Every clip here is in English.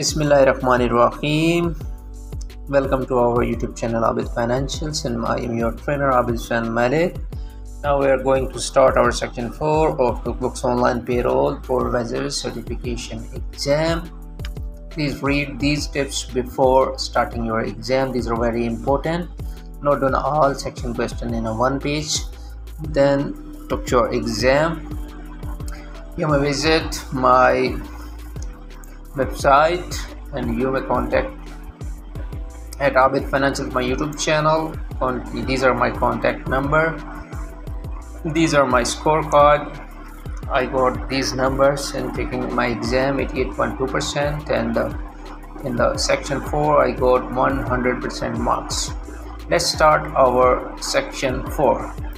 Bismillahirrahmanirrahim. Welcome to our YouTube channel Abid Financials and I am your trainer Abid Hussain Malik. Now we are going to start our section 4 of QuickBooks Online Payroll for Vessel Certification Exam. Please read these tips before starting your exam. These are very important. Note down all section question in a one page. Then took your exam. You may visit my website and you may contact at Abid Financials my YouTube channel. These are my contact number. These are my scorecard. I got these numbers in taking my exam 88.2% and uh, in the section 4 I got 100% marks. Let's start our section 4.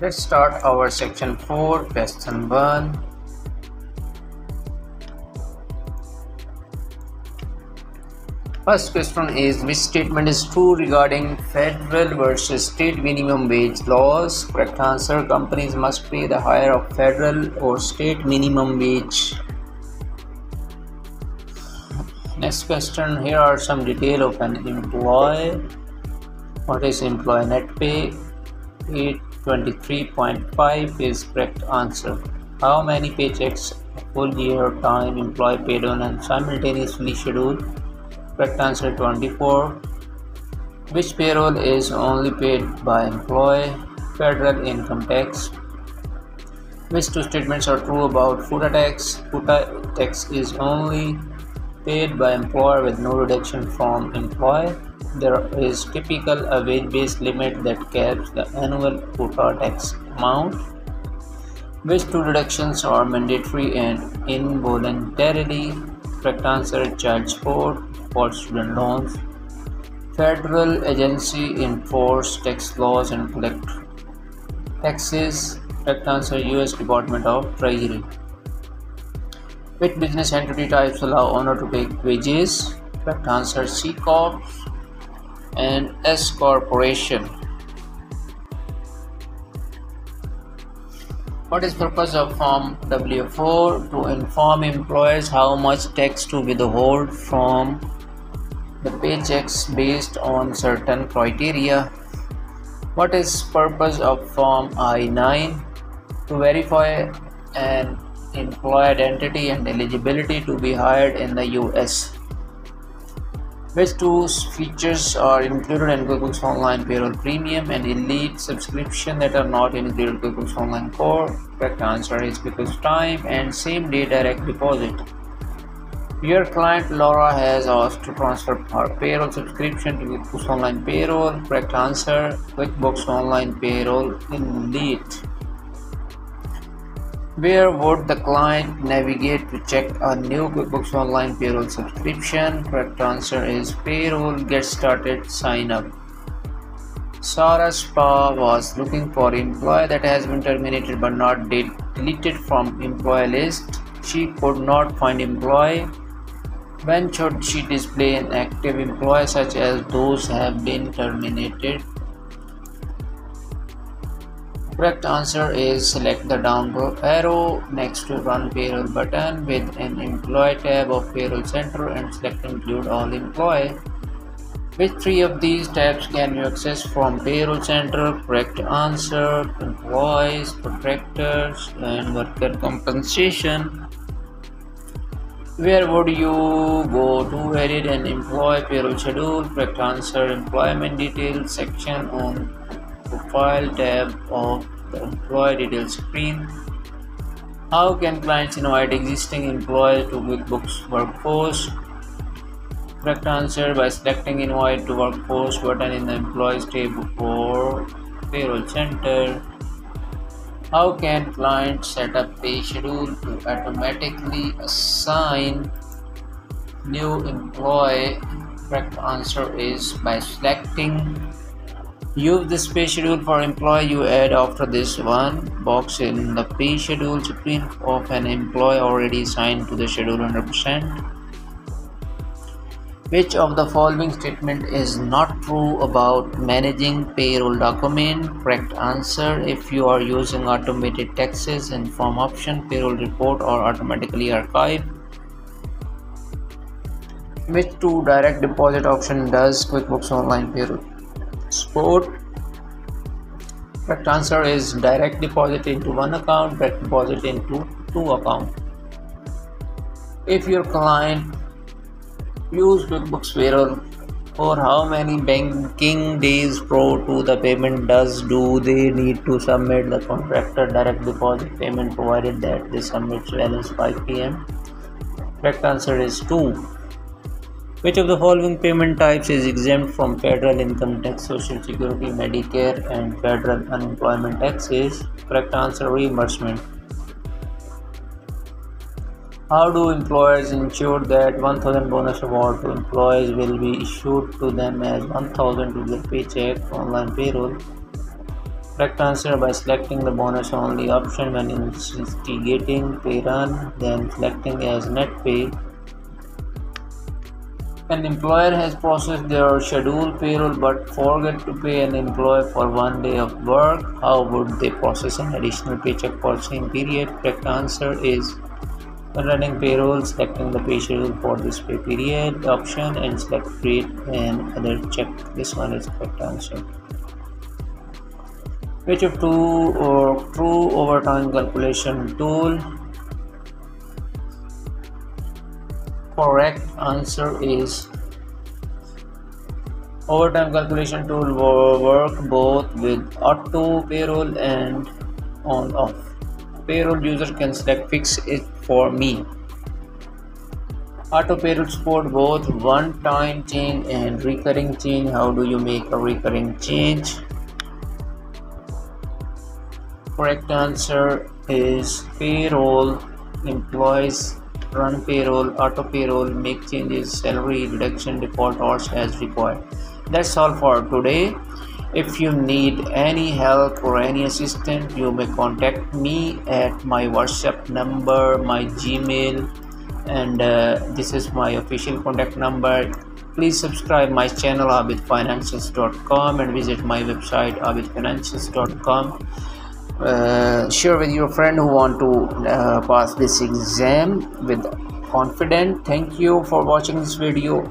Let's start our section 4 question 1. First question is which statement is true regarding federal versus state minimum wage laws? Correct answer companies must pay the higher of federal or state minimum wage. Next question here are some detail of an employee. What is employee net pay? 8 23.5 is correct answer. How many paychecks a full year time employee paid on and simultaneously scheduled? Correct answer 24. Which payroll is only paid by employee? Federal income tax. Which two statements are true about FUTA tax? FUTA tax is only paid by employer with no reduction from employee there is typical a wage-based limit that caps the annual FUTA tax amount. Which two deductions are mandatory and involuntarily? Correct answer: child support for student loans. Federal agency enforce tax laws and collect taxes. Correct answer: U.S. Department of Treasury. Which business entity types allow owner to take wages? Correct answer: C corps and S corporation. What is purpose of Form W4? To inform employers how much tax to withhold from the paychecks based on certain criteria. What is purpose of Form I-9? To verify an employee identity and eligibility to be hired in the US. Which two features are included in QuickBooks Online Payroll Premium and Elite subscription that are not included in QuickBooks Online Core? Correct answer is QuickBooks Time and same day direct deposit. Your client Laura has asked to transfer her payroll subscription to QuickBooks Online Payroll. Correct answer QuickBooks Online Payroll Elite. Where would the client navigate to check a new QuickBooks Online payroll subscription? Correct answer is Payroll Get Started Sign Up. Sarah Spa was looking for employee that has been terminated but not de deleted from employee list. She could not find employee. When should she display an active employee such as those have been terminated? Correct answer is select the down arrow next to run payroll button with an employee tab of payroll center and select include all employee. Which three of these tabs can you access from payroll center? Correct answer employees, contractors and worker compensation. Where would you go to edit an employee payroll schedule? Correct answer employment details section on Profile tab of the Employee Details screen. How can clients invite existing employees to QuickBooks Workforce? Correct answer by selecting Invite to Workforce button in the Employees tab for Payroll Center. How can clients set up pay schedule to automatically assign new employee? Correct answer is by selecting use this pay schedule for employee you add after this one box in the pay schedule screen of an employee already assigned to the schedule 100% which of the following statement is not true about managing payroll document? Correct answer. If you are using automated taxes and form option, payroll report or automatically archive. Which two direct deposit option does QuickBooks Online Payroll support? Correct answer is direct deposit into one account, direct deposit into two account. If your client use QuickBooks Payroll for how many banking days pro to the payment does do they need to submit the contractor direct deposit payment provided that they submit balance 5 pm correct answer is 2 which of the following payment types is exempt from federal income tax social security medicare and federal unemployment taxes correct answer reimbursement how do employers ensure that 1000 bonus award to employees will be issued to them as 1000 to their paycheck online payroll? Correct answer by selecting the bonus only option when instigating pay run, then selecting as net pay. An employer has processed their scheduled payroll but forget to pay an employee for one day of work. How would they process an additional paycheck for same period? Correct answer is running payroll, selecting the pay schedule for this pay period option and select create and other check. This one is correct answer. Which of two or true overtime calculation tool? Correct answer is overtime calculation tool work both with auto payroll and on off payroll user can select fix it for me. Auto payroll support both one-time change and recurring change. How do you make a recurring change? Correct answer is payroll employees run payroll, auto payroll, make changes, salary reduction, default hours as required. That's all for today. If you need any help or any assistance, you may contact me at my WhatsApp number, my Gmail, and uh, this is my official contact number. Please subscribe my channel abidfinancials.com and visit my website abidfinancials.com. Uh, share with your friend who want to uh, pass this exam with confidence. Thank you for watching this video.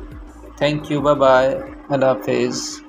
Thank you. Bye bye. Allah Hafiz.